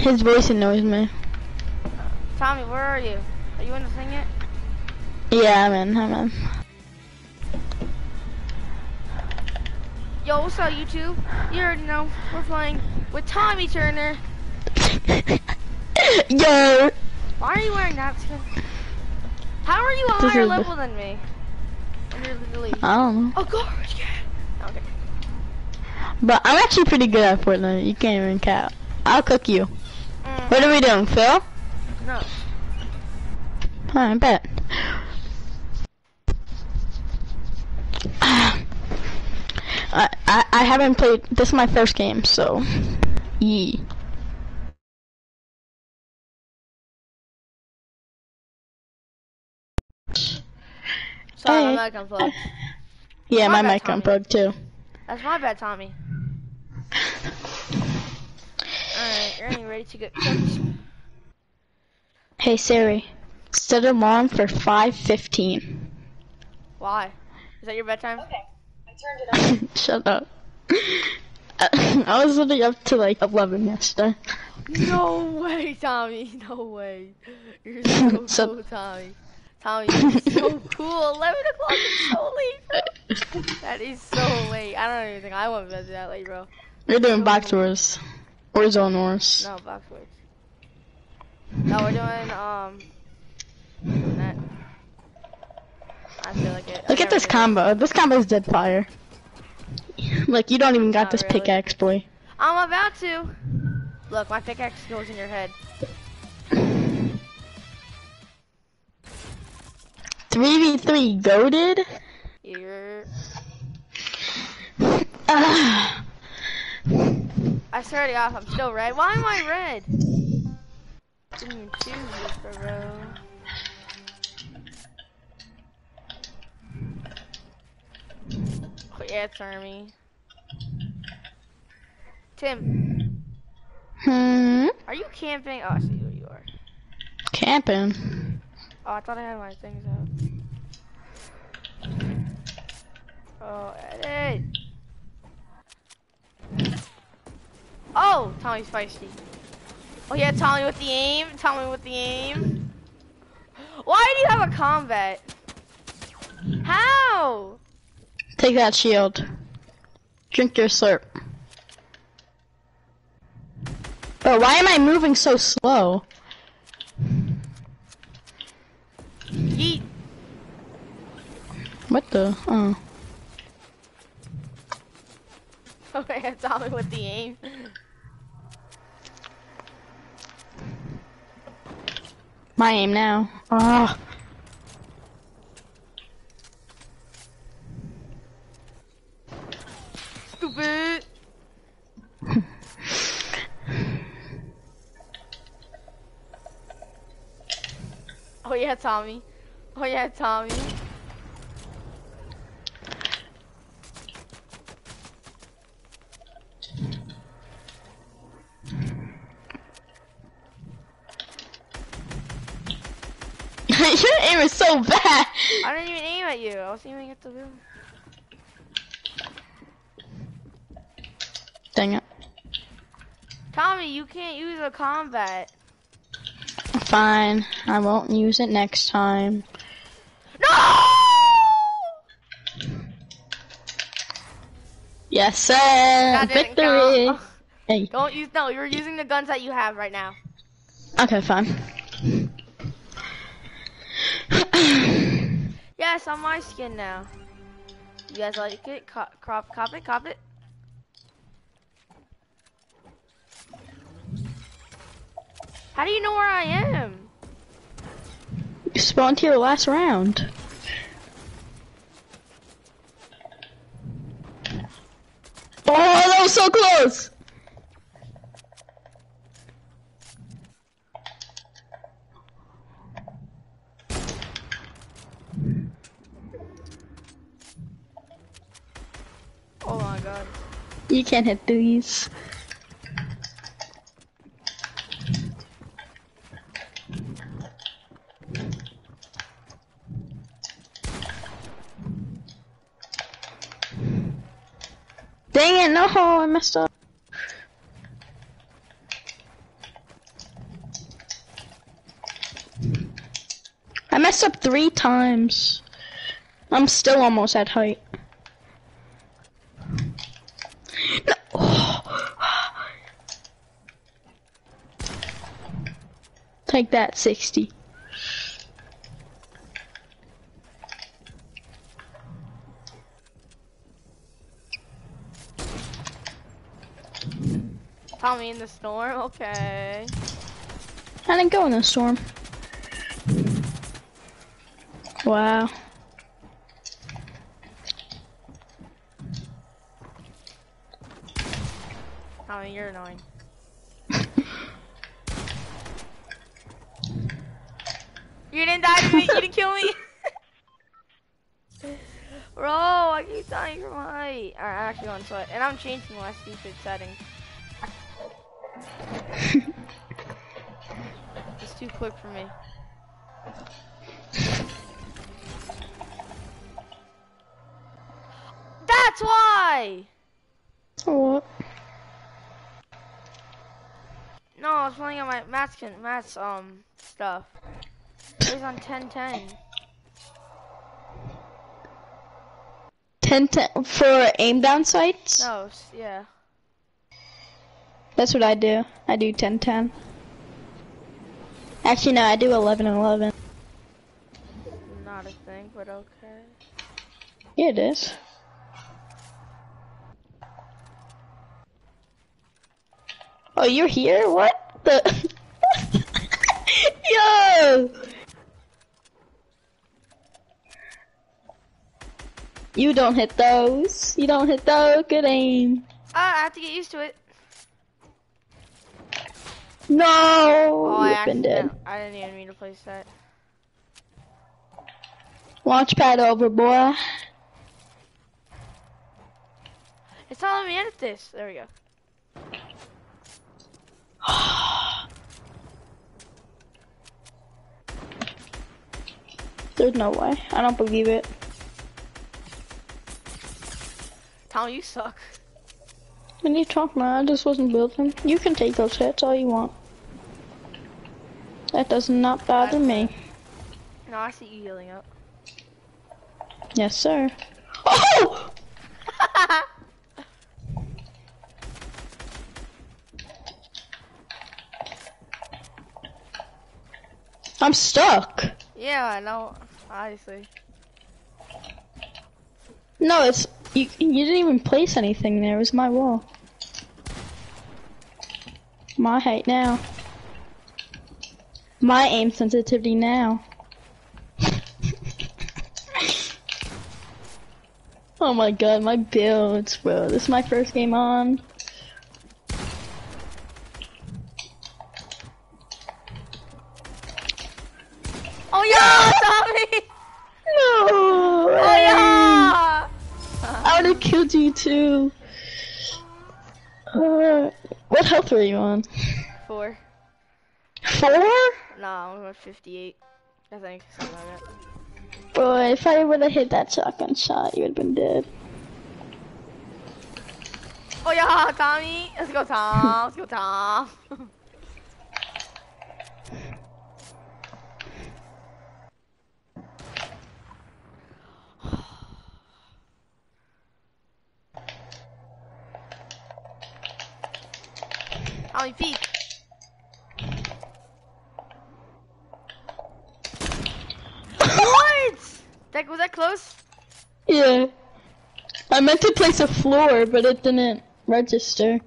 His voice annoys me. Tommy, where are you? Are you in the thing yet? Yeah, I'm in, I'm in. Yo, what's up, YouTube? You already know we're playing with Tommy Turner. Yo! Why are you wearing that skin? How are you a higher level than me? I don't know. Oh, garbage can. Okay. But I'm actually pretty good at Fortnite. You can't even count. I'll cook you. What are we doing, Phil? no. I bet. I, I I haven't played. This is my first game, so yee. Sorry, Hey. my mic unplugged. Yeah, My my bad, mic Tommy. unplugged too. That's my bad, Tommy. Alright, you're getting ready to get cooked. Hey Siri, set alarm for 5:15. Why? Is that your bedtime? Okay, I turned it on. Shut up. I was literally up to like 11 yesterday. No way, Tommy. No way. You're so So- cool, Tommy. Tommy, you're so cool. 11 o'clock is so late, bro. That is so late. I don't even think I went to bed that late, bro. We're doing back tours. Or No, backwards. No, we're doing, um... That. I feel like it. Look at this combo. This combo is dead fire. Look, you don't even got Not this really. pickaxe, boy. I'm about to. Look, my pickaxe goes in your head. 3v3 goaded? You're... Ah. I started off, I'm still red. Why am I red? Didn't even choose this, bro. Oh, yeah, it's Army. Tim, hmm. are you camping? Oh, I see where you are. Camping. Oh, I thought I had my things out. Oh, edit. Oh, Tommy's feisty. Oh yeah, Tommy with the aim. Tommy with the aim. Why do you have a combat? How? Take that shield. Drink your slurp. Bro, why am I moving so slow? Yeet. What the? Oh. Oh yeah, Tommy with the aim. My aim now. Ah. Stupid. oh yeah, Tommy. Oh yeah, Tommy. Your aim is so bad. I didn't even aim at you. I was aiming at the room. Dang it. Tommy, you can't use a combat. Fine. I won't use it next time. No! Yes, sir. Victory. Hey. Don't use no. You're using the guns that you have right now. Okay, fine. Yes, on my skin now. You guys like it? Crop, cop it, cop it. How do you know where I am? You spawned here last round. Oh, that was so close. god. You can't hit these. Dang it, no, I messed up. I messed up three times. I'm still almost at height. No. Take that, 60. Tommy in the storm? Okay. I didn't go in the storm. Wow. You're annoying. you didn't die to me, you didn't kill me! Bro, I keep dying from height. Alright, I'm actually going sweat. And I'm changing my stupid settings. it's too quick for me. That's why! What? No, I was playing on my Matt's, Matt's um stuff. He's on 1010. 10, 10 for aim down sights? No, yeah. That's what I do. I do 10, 10. Actually, no, I do 11, 11. Not a thing, but okay. Yeah, it is. Oh, you're here? What the? Yo! You don't hit those. You don't hit those. Good aim. Ah, I have to get used to it. No! Oh, I You've been dead. I didn't even mean to place that. Launch pad over, boy. It's telling me edit this. There we go. There's no way. I don't believe it. Tom, you suck. When you talk about, I just wasn't building. You can take those hits all you want. That does not bother me. No, I see you healing up. Yes, sir. Oh! I'm stuck. yeah, I know. Obviously. No, it's you. You didn't even place anything there. It was my wall. My height now. My aim sensitivity now. oh my god, my builds, bro. This is my first game on. Oh yeah, Tommy! No! Oh yeah! I would have killed you too. Uh, what health were you on? Four. Four? No, I'm at 58. I think something like that. Boy, if I would have hit that shotgun shot, you would have been dead. Oh yeah, Tommy! Let's go, Tom. Let's go, Tom. What? That was that close? Yeah. I meant to place a floor, but it didn't register.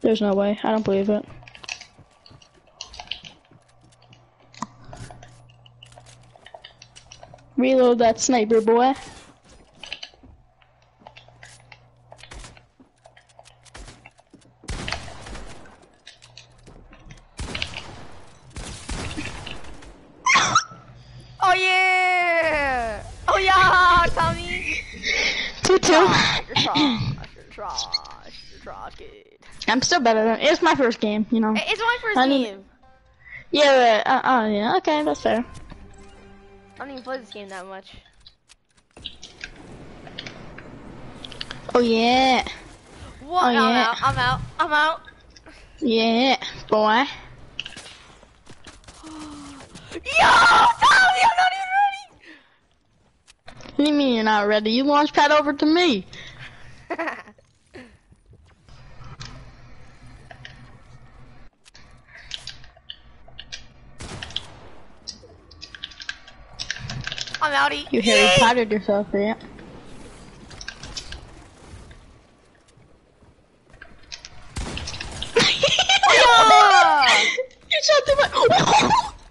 There's no way. I don't believe it. Reload that sniper, boy. Oh yeah! Oh yeah, Tommy! Two two. You're trash, you're trash, kid. I'm still better than it's my first game, you know. It's my first I need- game. Yeah, uh, uh, yeah, okay, that's fair. I don't even play this game that much. Oh yeah, What? Oh, I'm yeah. out, I'm out, I'm out. yeah, boy. Yo, Tommy, I'm not even What do you mean you're not ready? You launch pad over to me. ready. I'm outie. You Harry Pottered yourself, yeah. Yeah! You shot through my.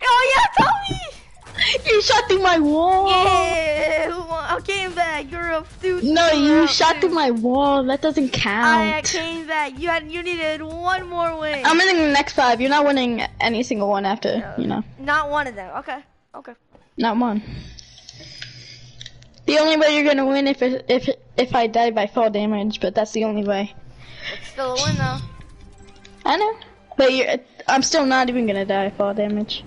Oh yeah, Tommy! you shot through my wall. Yeah? I came back. You're up, dude. No, you shot through my wall. That doesn't count. I came back. You had you needed one more win. I'm winning the next five. You're not winning any single one after, you know, Not one of them. Okay. Okay. not one. The only way you're gonna win if it, if if I die by fall damage, but that's the only way. It's still a win though. I know, but you're, I'm still not even gonna die fall damage.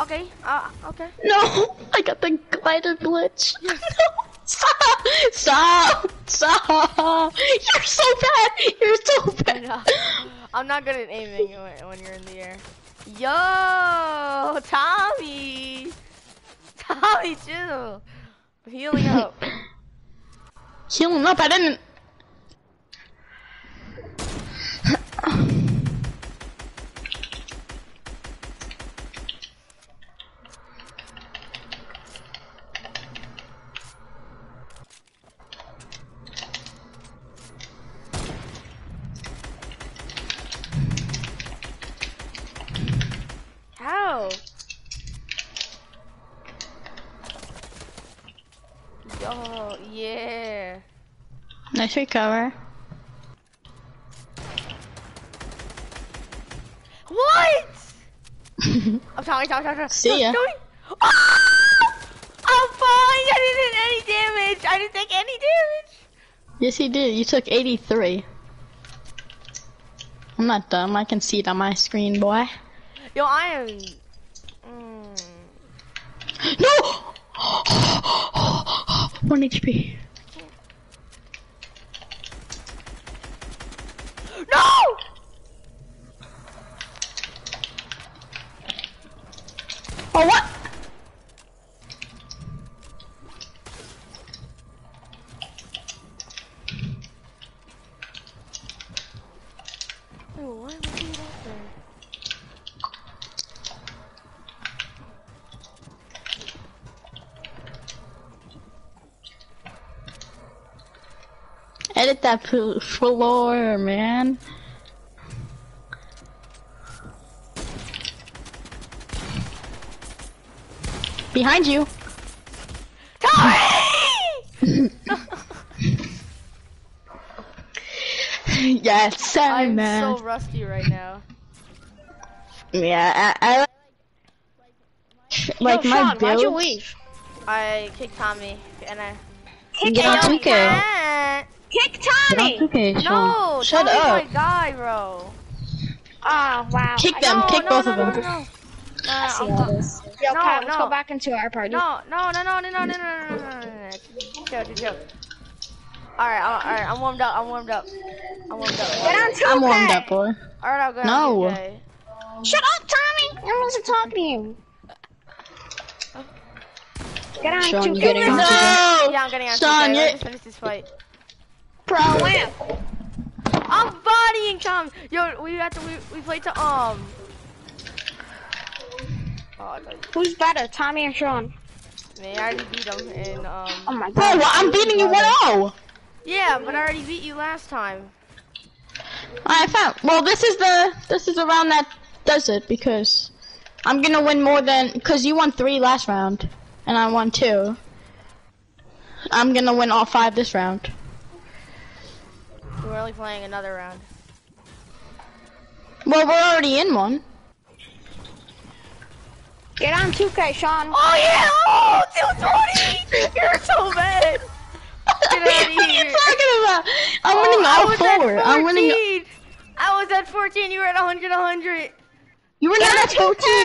Okay. Uh. Okay. No, I got the glider glitch. No, stop, stop, stop. You're so bad. You're so bad. I'm not good at aiming when, when you're in the air. Yo, Tommy. Tommy, chill. Healing up. Healing up. I didn't. Nice recover. What? I'm Tommy, Tommy, Tommy, Tommy. See ya. Ah! I'm fine. I didn't any damage. I didn't take any damage. yes, he did. You took 83. I'm not dumb. I can see it on my screen, boy. Yo, I am. Mm. No! One HP. No! Oh, what? Wait, why would you do that then? That floor, man. Behind you. Tommy! yes, sir, I'm man. so rusty right now. yeah, I, I like Yo, my Sean, why'd you leave? I kicked Tommy and I. Kick Get on Tommy. 2K. Can't. Kick Get on Tommy. 2K, Sean. No, Shut Tommy's up. my guy, bro. Oh wow. Kick I- them, no, kick no, both no, of no, them. No, no, no. I see I'm all not- this. Yo, No, Pat, let's no. go back into our party. No, no, no, no, no, no, no, no, no, no, no, no, no. Chill, chill, chill. Alright, alright, I'm warmed up, I'm warmed up. I'm warmed up. Get on 2K. I'm warmed up, boy. Alright, I'll go. No. Okay. Shut up, Tommy. I wasn't talking to you. Get on Sean, 2K. you getting on No. 2K? Yeah, I'm getting on Sean, 2K. you're- Let's just finish this fight. Pro win. I'm bodying Tom. Yo, we have to. We, we played to um. Oh, Who's better, Tommy or Sean? man, I already beat him, and um. Oh my god. well, I'm beating you 1-0. Yeah, but I already beat you last time. I found. Well, this is the this is the round that does it because I'm gonna win more than because you won three last round and I won two. I'm gonna win all five this round. We're only playing another round. Well, we're already in one. Get on 2K, Sean. Oh yeah! Oh, 220! You're so bad. Get what are you talking about? I'm Oh, winning I all was four. At I'm winning. 14. I was at 14. You were at 100, 100. You were not on at 14.